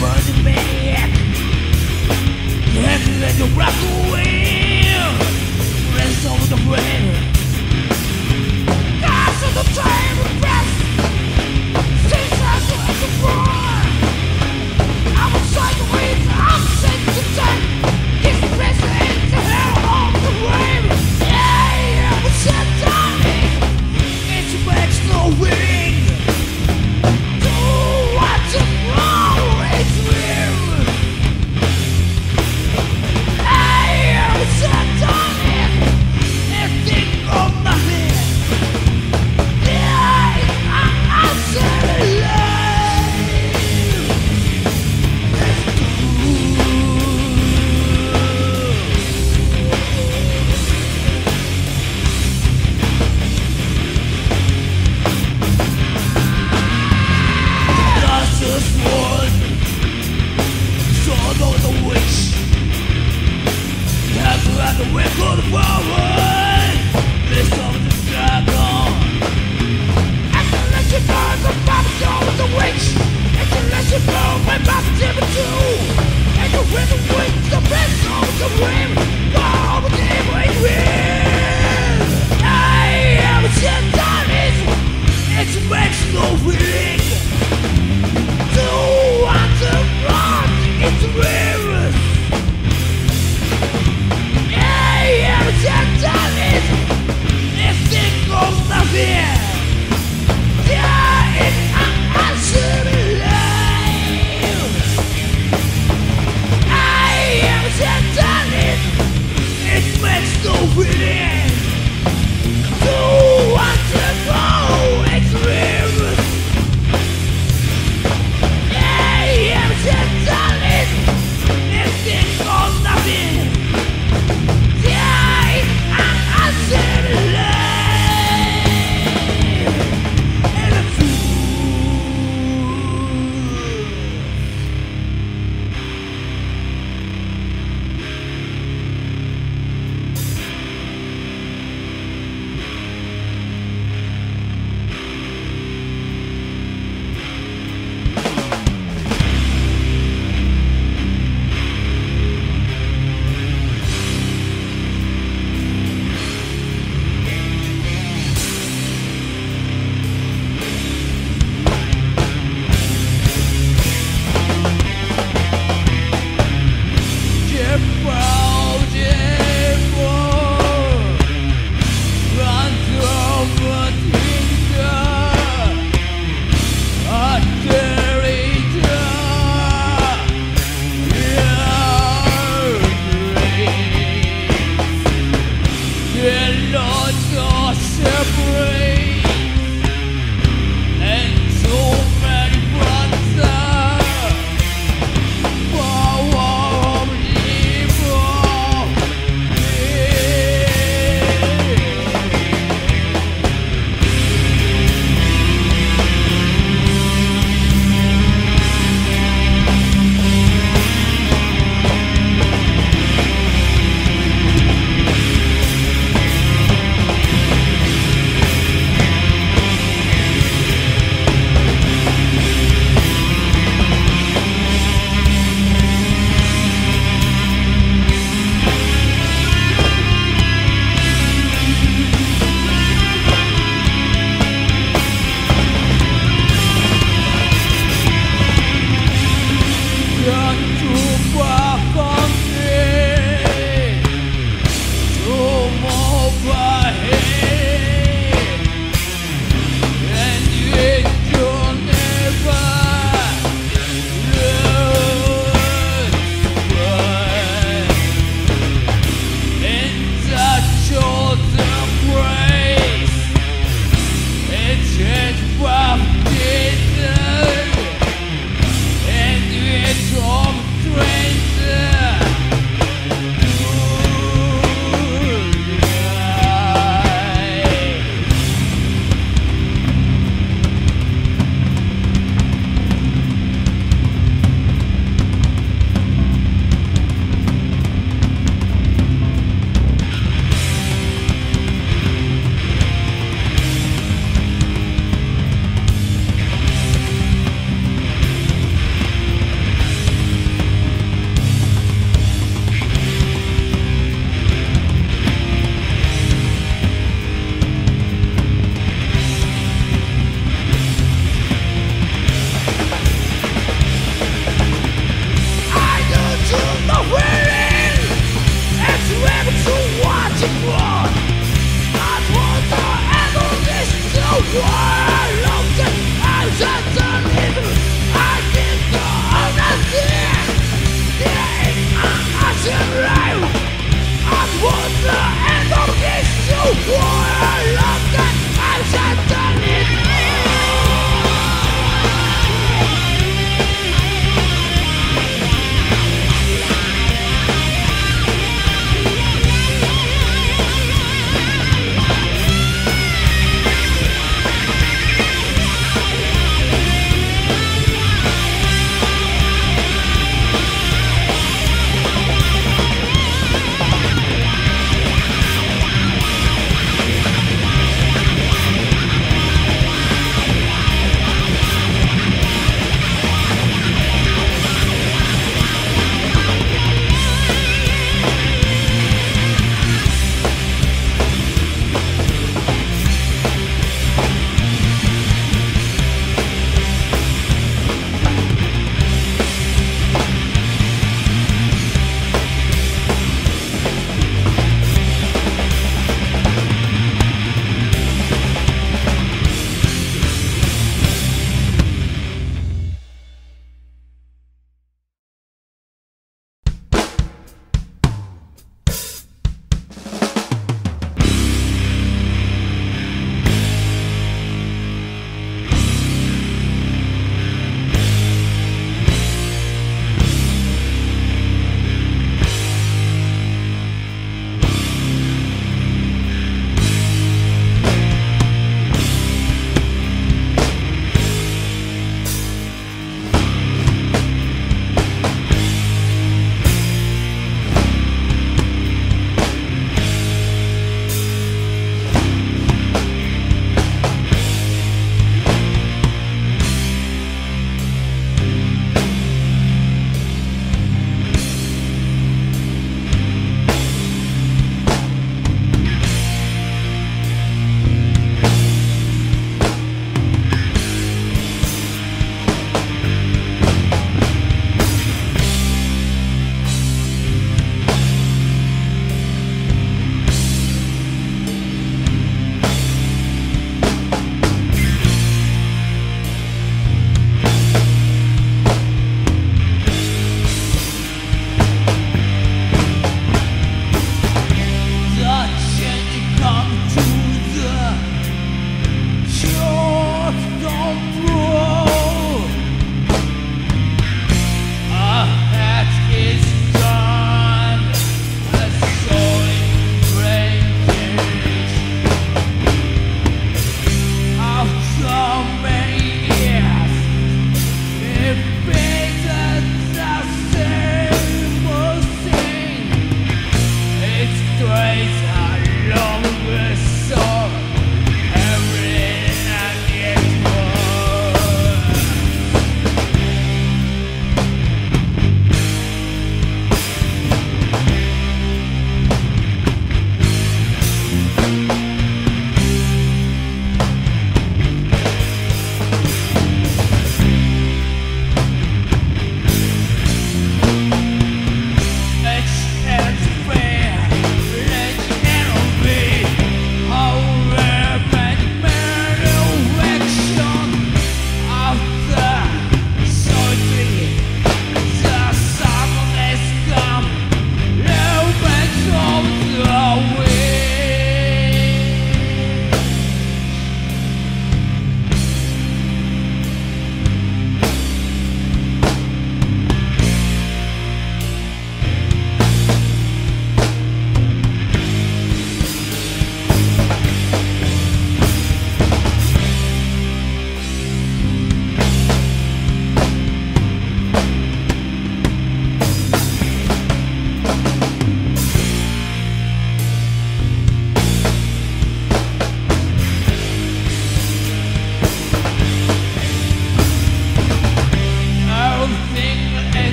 burning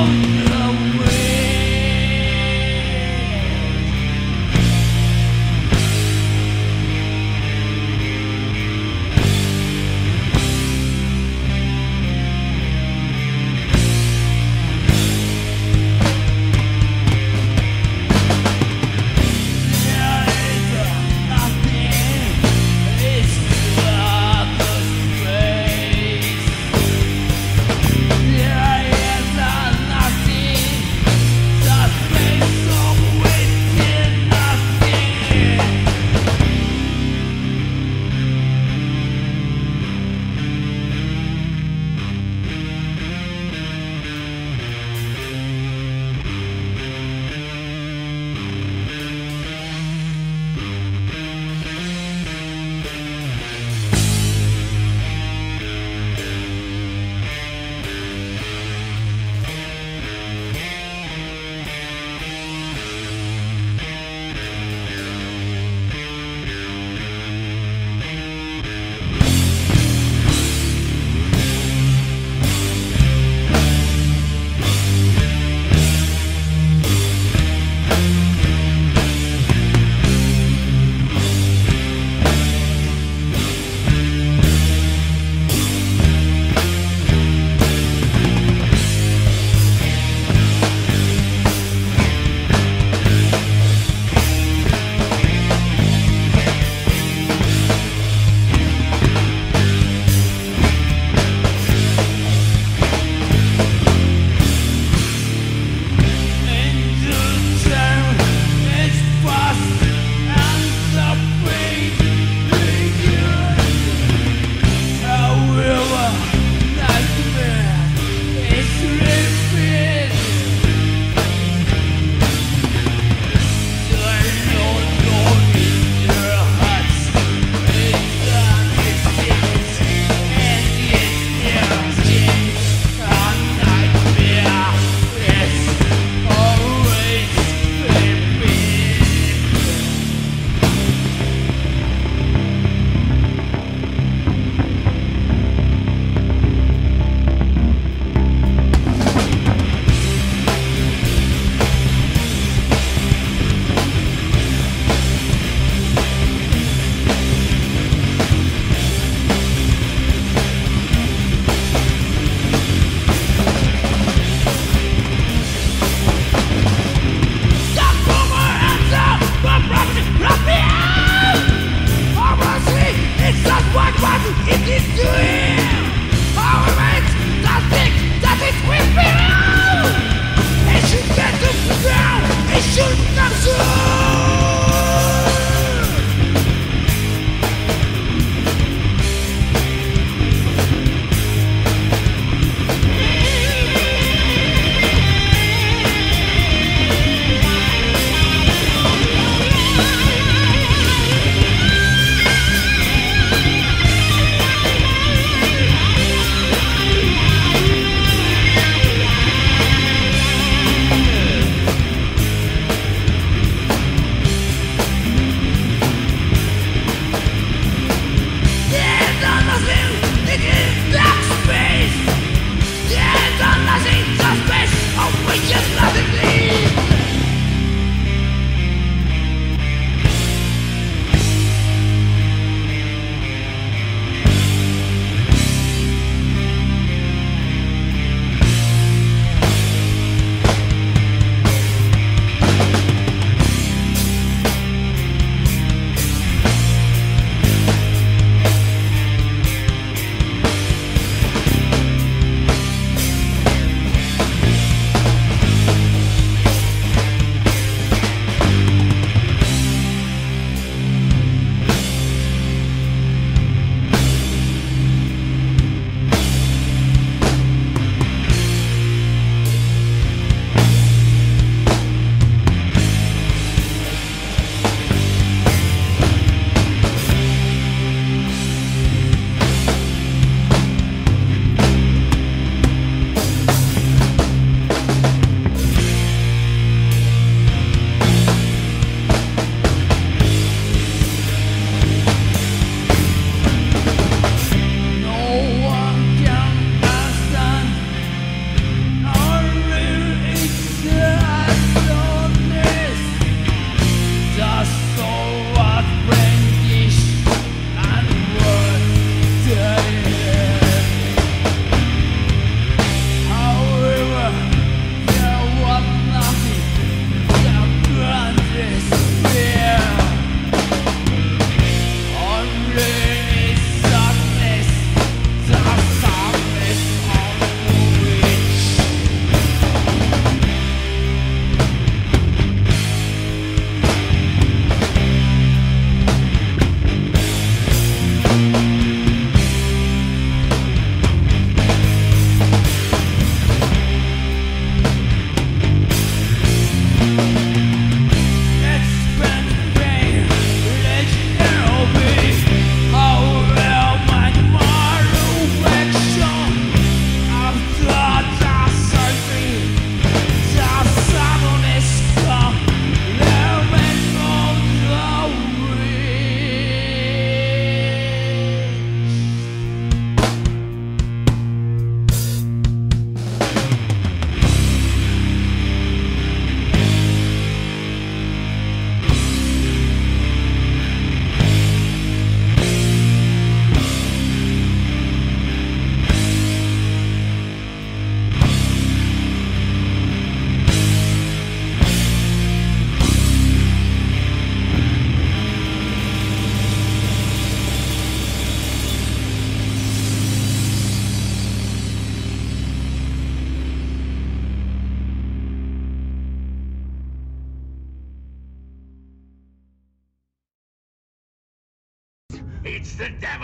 Oh.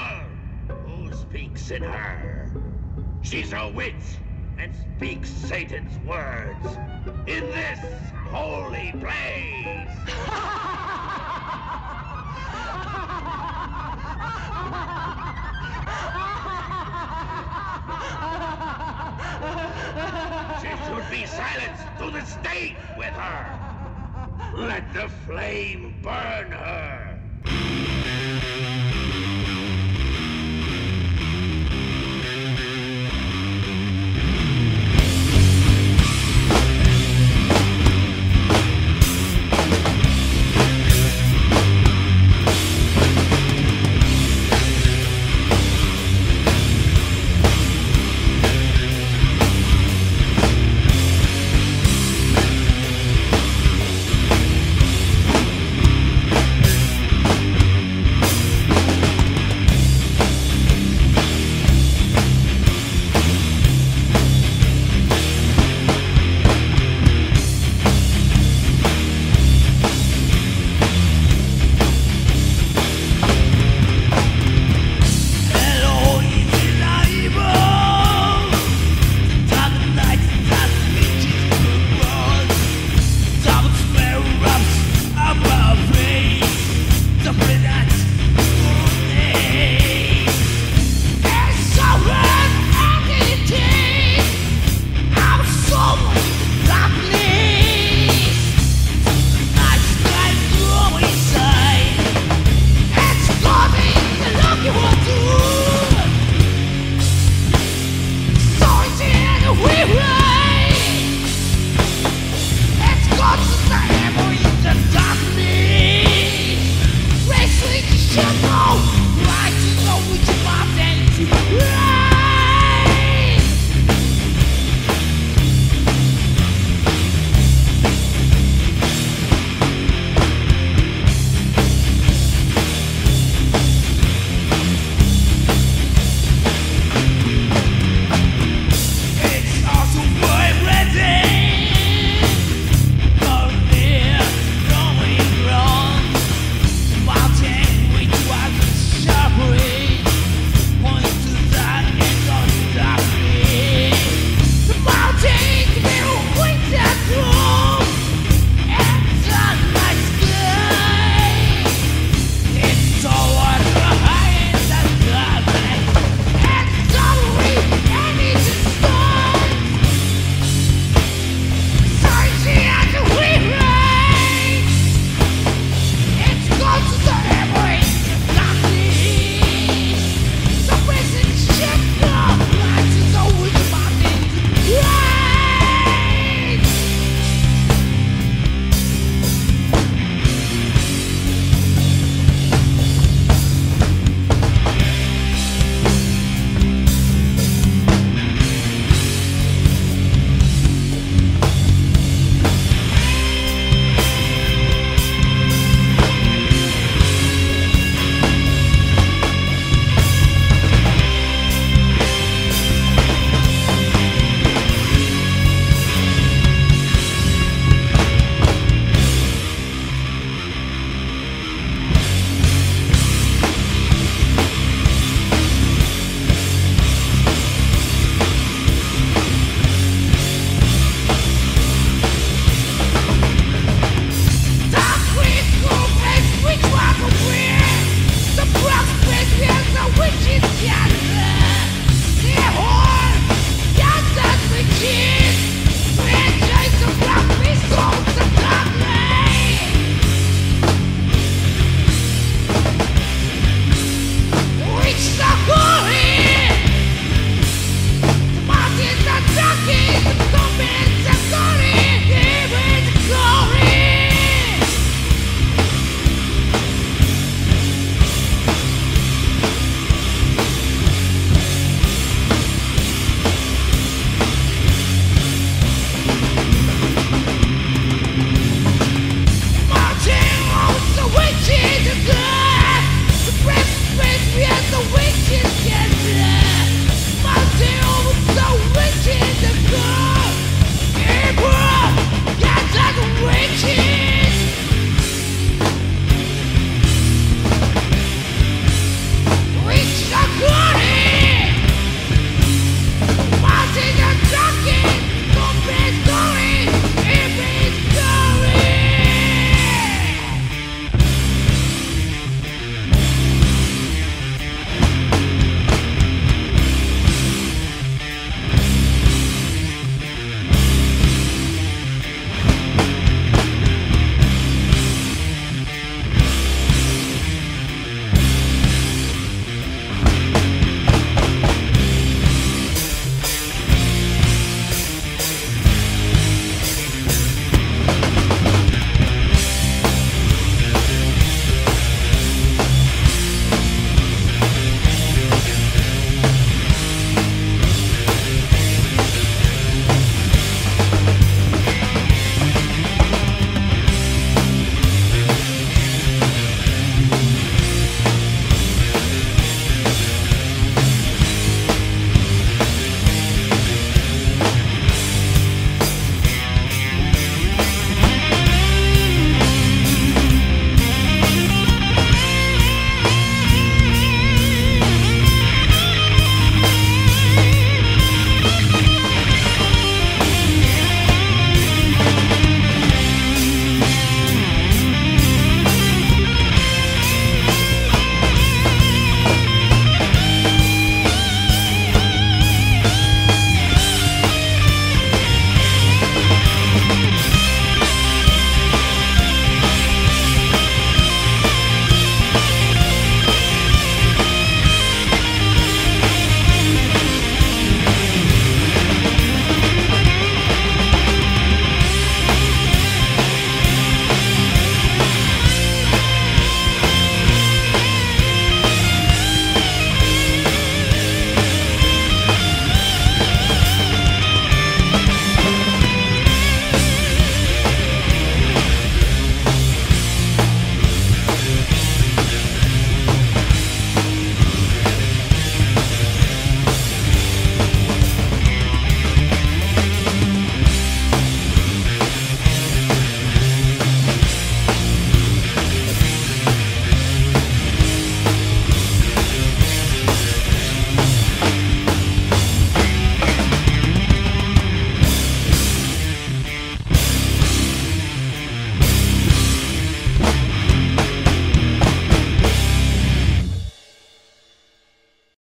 Devil who speaks in her. She's a witch and speaks Satan's words in this holy place. she should be silenced to the stake with her. Let the flame burn her.